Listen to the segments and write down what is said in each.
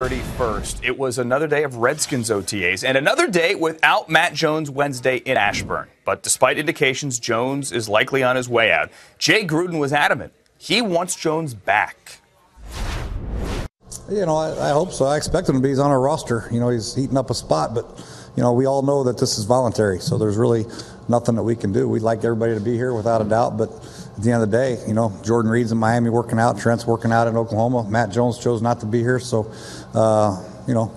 31st. It was another day of Redskins OTAs and another day without Matt Jones Wednesday in Ashburn. But despite indications Jones is likely on his way out, Jay Gruden was adamant. He wants Jones back. You know, I, I hope so. I expect him to be. He's on our roster. You know, he's heating up a spot, but, you know, we all know that this is voluntary. So there's really nothing that we can do. We'd like everybody to be here without a doubt, but at the end of the day, you know, Jordan Reed's in Miami working out, Trent's working out in Oklahoma. Matt Jones chose not to be here, so uh, you know,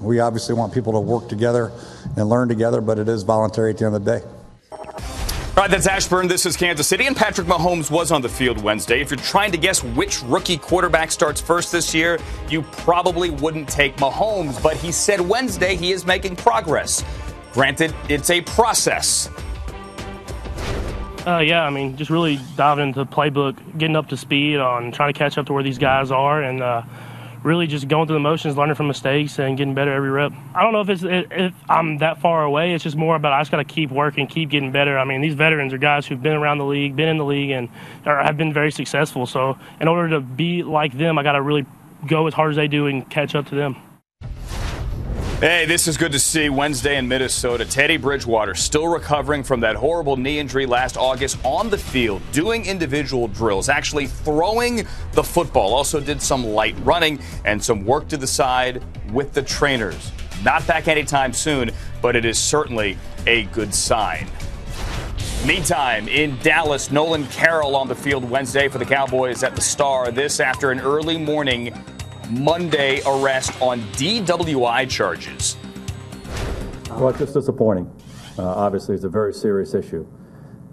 we obviously want people to work together and learn together, but it is voluntary at the end of the day. All right, that's Ashburn. This is Kansas City, and Patrick Mahomes was on the field Wednesday. If you're trying to guess which rookie quarterback starts first this year, you probably wouldn't take Mahomes, but he said Wednesday he is making progress. Granted, it's a process. Uh, yeah, I mean, just really diving into the playbook, getting up to speed on trying to catch up to where these guys are, and uh, really just going through the motions, learning from mistakes, and getting better every rep. I don't know if it's if I'm that far away. It's just more about I just got to keep working, keep getting better. I mean, these veterans are guys who've been around the league, been in the league, and have been very successful. So, in order to be like them, I got to really go as hard as they do and catch up to them. Hey, this is good to see. Wednesday in Minnesota, Teddy Bridgewater still recovering from that horrible knee injury last August on the field, doing individual drills, actually throwing the football. Also did some light running and some work to the side with the trainers. Not back anytime soon, but it is certainly a good sign. Meantime, in Dallas, Nolan Carroll on the field Wednesday for the Cowboys at the Star. This after an early morning Monday arrest on DWI charges. Well, it's just disappointing. Uh, obviously, it's a very serious issue,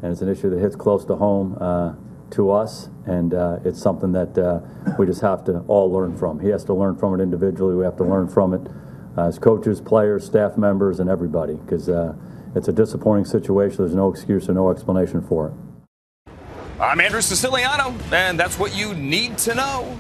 and it's an issue that hits close to home uh, to us, and uh, it's something that uh, we just have to all learn from. He has to learn from it individually. We have to learn from it as coaches, players, staff members, and everybody, because uh, it's a disappointing situation. There's no excuse or no explanation for it. I'm Andrew Siciliano, and that's what you need to know.